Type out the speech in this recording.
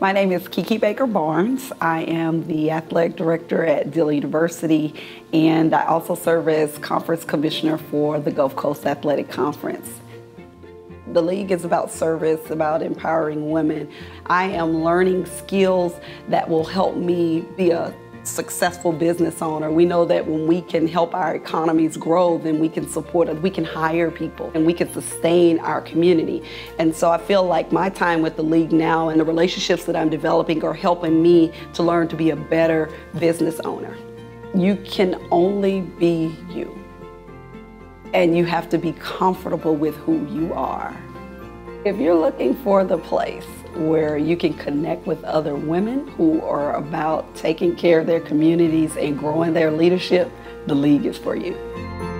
My name is Kiki Baker Barnes. I am the athletic director at Dillard University, and I also serve as conference commissioner for the Gulf Coast Athletic Conference. The league is about service, about empowering women. I am learning skills that will help me be a successful business owner. We know that when we can help our economies grow, then we can support. We can hire people and we can sustain our community. And so I feel like my time with the league now and the relationships that I'm developing are helping me to learn to be a better business owner. You can only be you. And you have to be comfortable with who you are. If you're looking for the place where you can connect with other women who are about taking care of their communities and growing their leadership, the League is for you.